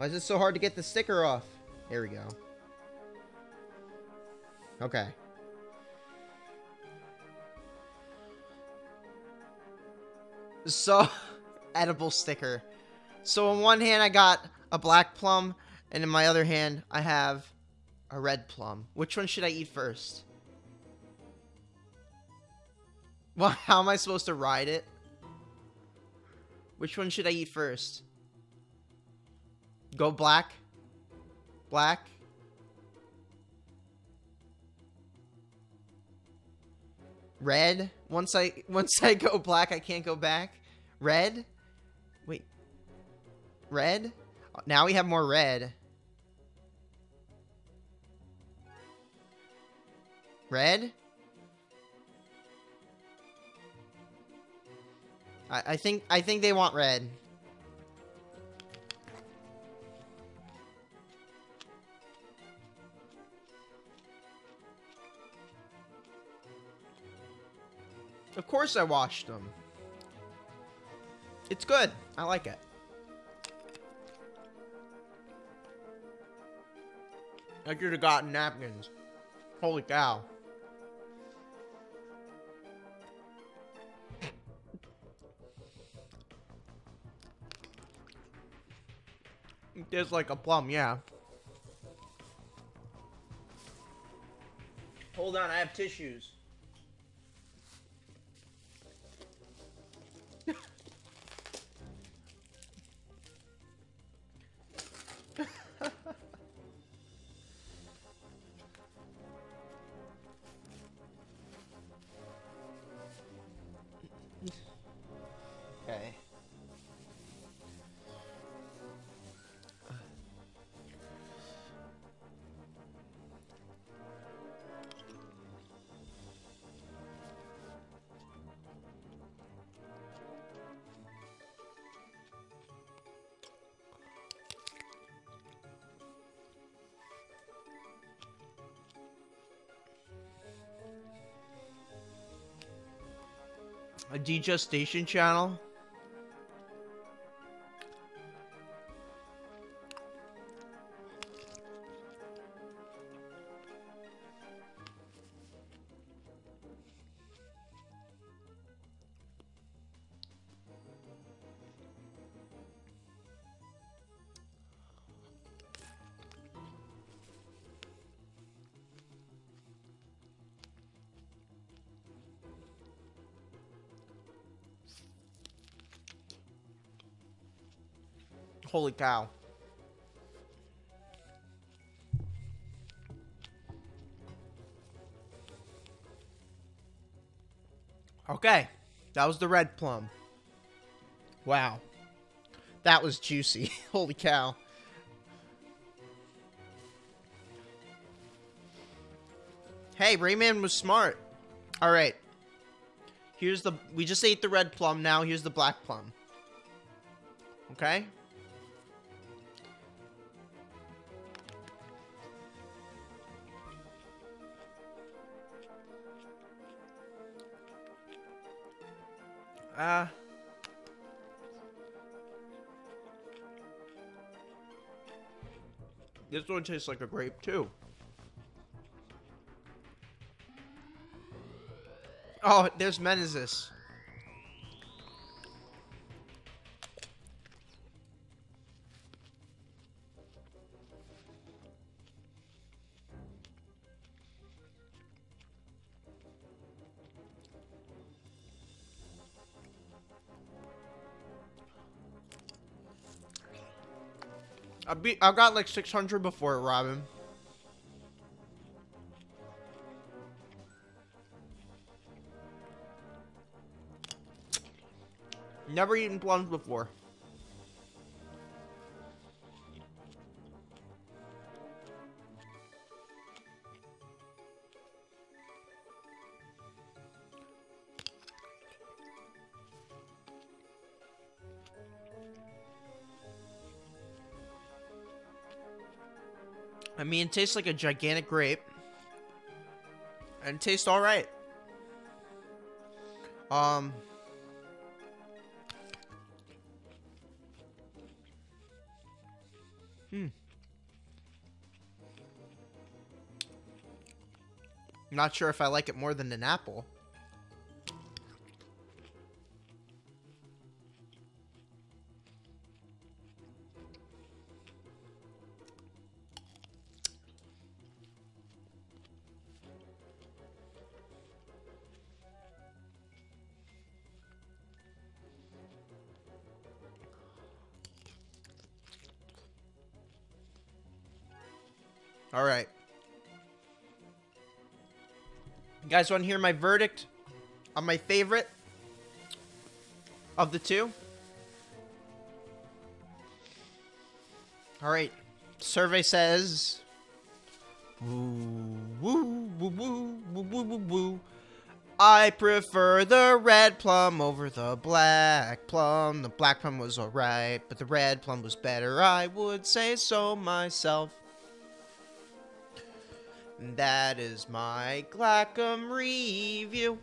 Why is it so hard to get the sticker off? Here we go. Okay. So, edible sticker. So in one hand I got a black plum, and in my other hand I have a red plum. Which one should I eat first? Well, how am I supposed to ride it? Which one should I eat first? Go black? Black? Red? Once I once I go black, I can't go back. Red? Wait. Red? Now we have more red. Red? I, I think I think they want red. Of course I washed them. It's good. I like it. I could have gotten napkins. Holy cow. It tastes like a plum, yeah. Hold on, I have tissues. Okay. A degestation channel? Holy cow. Okay, that was the red plum. Wow. That was juicy. Holy cow. Hey, Rayman was smart. All right. Here's the we just ate the red plum now. Here's the black plum. Okay? Uh This one tastes like a grape too. Oh, there's Menezes. I beat. I got like 600 before, Robin. Never eaten plums before. I mean, it tastes like a gigantic grape. And it tastes alright. Um... Hmm. Not sure if I like it more than an apple. All right. You guys want to hear my verdict on my favorite of the two? All right. Survey says. Woo, woo, woo, woo, woo, woo, woo. I prefer the red plum over the black plum. The black plum was alright, but the red plum was better. I would say so myself. And that is my Glackum review.